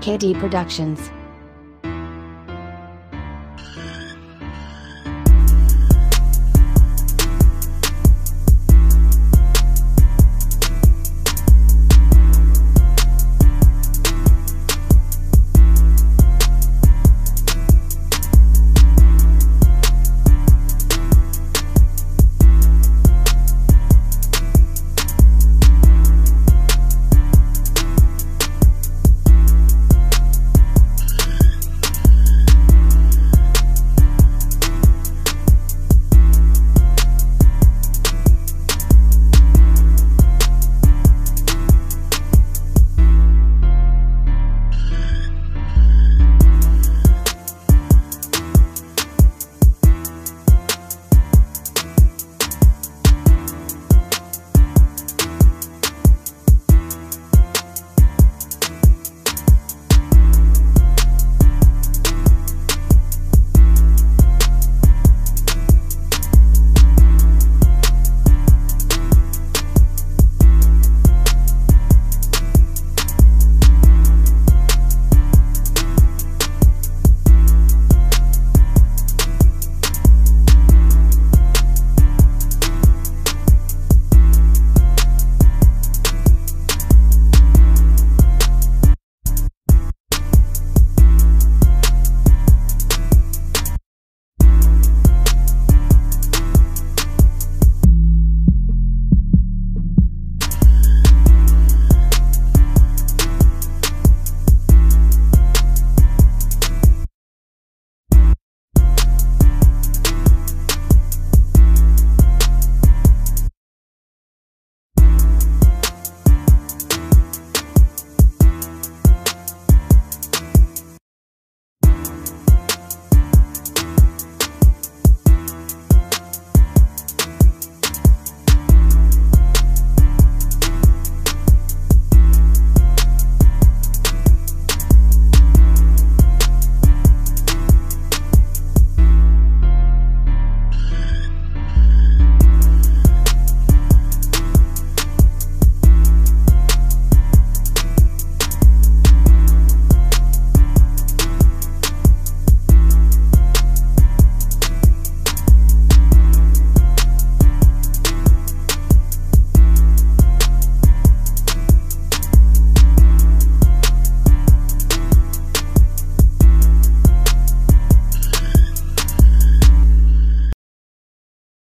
KD Productions.